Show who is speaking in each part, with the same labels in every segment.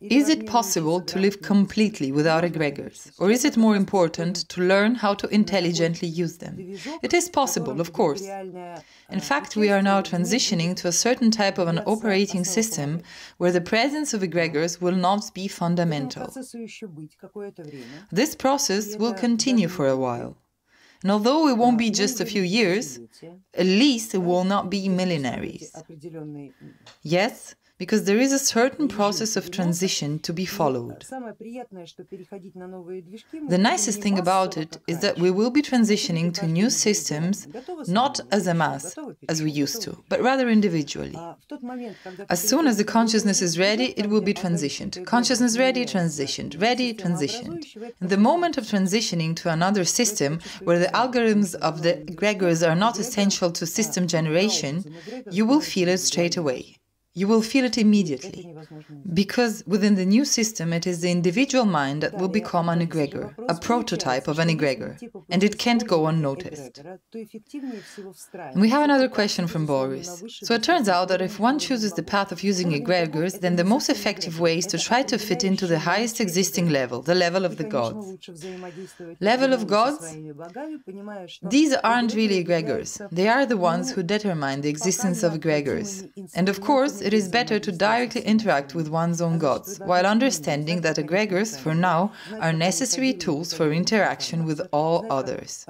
Speaker 1: Is it possible to live completely without egregors? Or is it more important to learn how to intelligently use them? It is possible, of course. In fact, we are now transitioning to a certain type of an operating system where the presence of egregors will not be fundamental. This process will continue for a while. And although it won't be just a few years, at least it will not be millenaries. Yes, because there is a certain process of transition to be followed. The nicest thing about it is that we will be transitioning to new systems not as a mass, as we used to, but rather individually. As soon as the consciousness is ready, it will be transitioned. Consciousness ready, transitioned, ready, transitioned. In the moment of transitioning to another system, where the algorithms of the egregors are not essential to system generation, you will feel it straight away. You will feel it immediately. Because within the new system, it is the individual mind that will become an egregor, a prototype of an egregor, and it can't go unnoticed. And we have another question from Boris. So it turns out that if one chooses the path of using egregors, then the most effective way is to try to fit into the highest existing level, the level of the gods. Level of gods? These aren't really egregors. They are the ones who determine the existence of egregors. And of course, it is better to directly interact with one's own gods, while understanding that egregors, for now, are necessary tools for interaction with all others.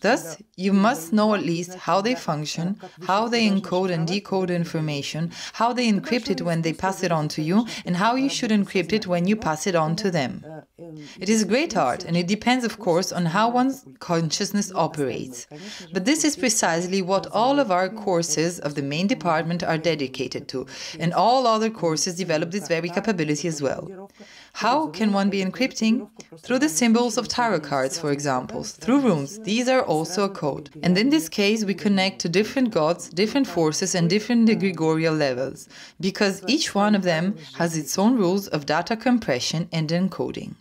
Speaker 1: Thus, you must know at least how they function, how they encode and decode information, how they encrypt it when they pass it on to you, and how you should encrypt it when you pass it on to them. It is a great art, and it depends, of course, on how one's consciousness operates. But this is precisely what all of our courses of the main department are dedicated to, and all other courses develop this very capability as well. How can one be encrypting? Through the symbols of tarot cards, for example, through runes. These are also a code. And in this case, we connect to different gods, different forces, and different egregorial levels, because each one of them has its own rules of data compression and encoding.